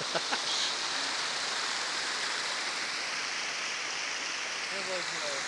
like, uh,